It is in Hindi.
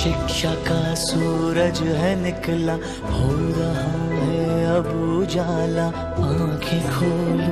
शिक्षा का सूरज है निकला हो रहा है अब उजाला आँखें खोल।